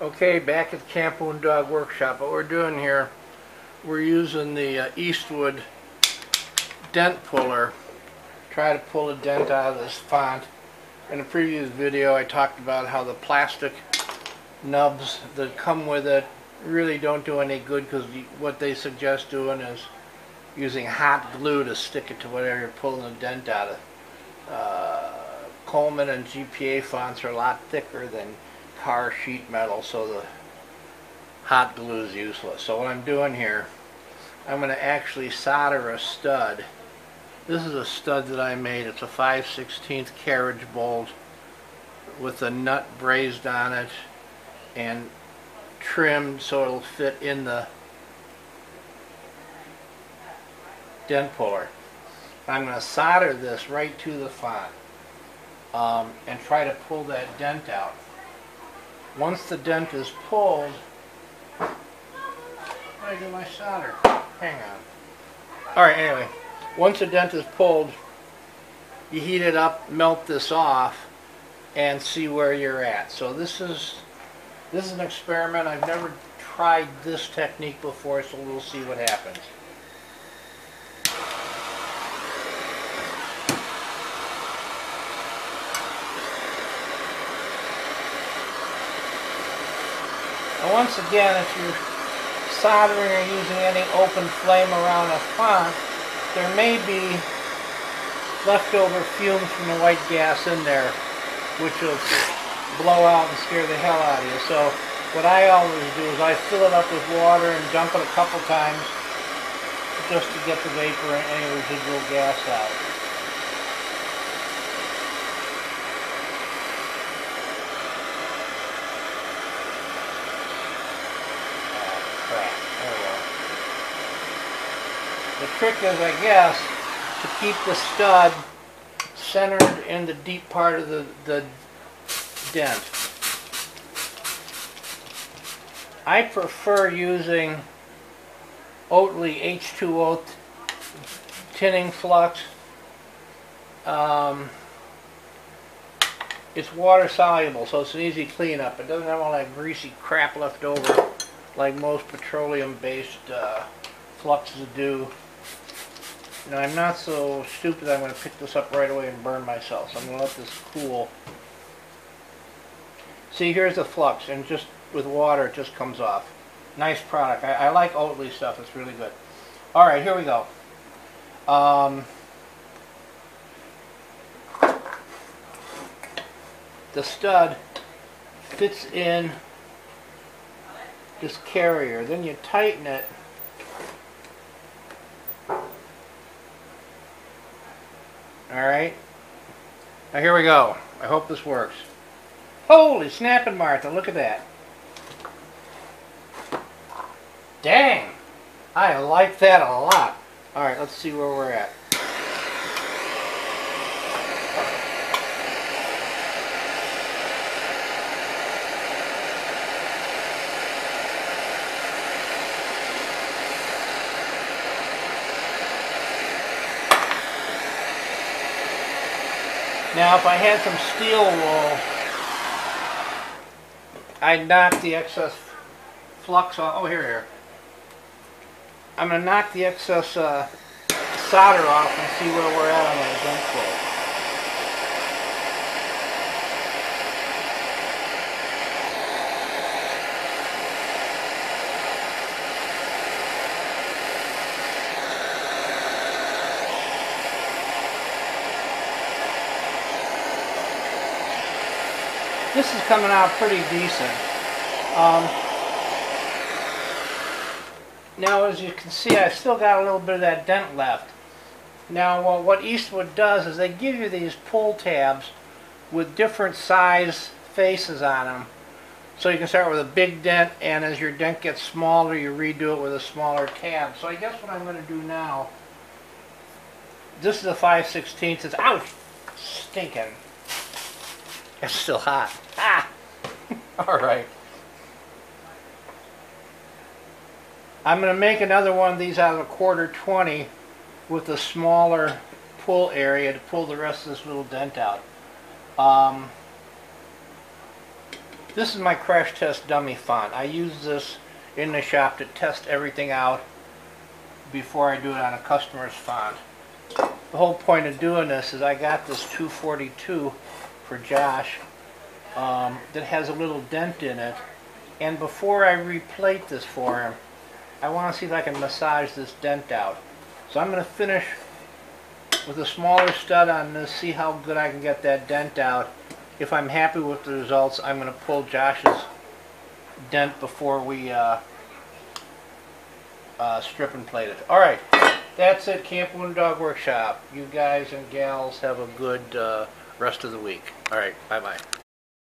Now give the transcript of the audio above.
Okay, back at Camp Wounded Dog Workshop. What we're doing here, we're using the uh, Eastwood dent puller. Try to pull a dent out of this font. In a previous video, I talked about how the plastic nubs that come with it really don't do any good because what they suggest doing is using hot glue to stick it to whatever you're pulling a dent out of. Uh, Coleman and GPA fonts are a lot thicker than car sheet metal, so the hot glue is useless. So what I'm doing here, I'm going to actually solder a stud. This is a stud that I made. It's a 5 16th carriage bolt with a nut brazed on it and trimmed so it'll fit in the dent puller. I'm going to solder this right to the font um, and try to pull that dent out. Once the dent is pulled, I do my solder. Hang on. Alright, anyway, once the dent is pulled, you heat it up, melt this off, and see where you're at. So this is this is an experiment. I've never tried this technique before, so we'll see what happens. Once again, if you're soldering or using any open flame around a font, there may be leftover fumes from the white gas in there, which will blow out and scare the hell out of you. So what I always do is I fill it up with water and dump it a couple times just to get the vapor and any residual gas out. The trick is, I guess, to keep the stud centered in the deep part of the, the dent. I prefer using Oatey H2O tinning flux. Um, it's water soluble, so it's an easy cleanup. It doesn't have all that greasy crap left over like most petroleum-based uh, fluxes do. Now I'm not so stupid I'm going to pick this up right away and burn myself. So I'm going to let this cool. See, here's the flux, and just with water it just comes off. Nice product. I, I like Oatey stuff. It's really good. All right, here we go. Um, the stud fits in this carrier. Then you tighten it Alright. Now here we go. I hope this works. Holy snapping Martha, look at that. Dang! I like that a lot. Alright, let's see where we're at. Now if I had some steel wool, I'd knock the excess flux off. Oh, here, here. I'm going to knock the excess uh, solder off and see where we're at on that flow. This is coming out pretty decent. Um, now as you can see I've still got a little bit of that dent left. Now well, what Eastwood does is they give you these pull tabs with different size faces on them. So you can start with a big dent and as your dent gets smaller you redo it with a smaller tab. So I guess what I'm going to do now, this is a 5 16 it's ouch, stinking. It's still hot. Ah! All right. I'm going to make another one of these out of a quarter 20 with a smaller pull area to pull the rest of this little dent out. Um, This is my crash test dummy font. I use this in the shop to test everything out before I do it on a customer's font. The whole point of doing this is I got this 242 for Josh um, that has a little dent in it. And before I replate this for him, I want to see if I can massage this dent out. So I'm going to finish with a smaller stud on this, see how good I can get that dent out. If I'm happy with the results, I'm going to pull Josh's dent before we uh, uh, strip and plate it. Alright, that's it, Camp Wounded Dog Workshop. You guys and gals have a good uh, rest of the week. Alright, bye-bye.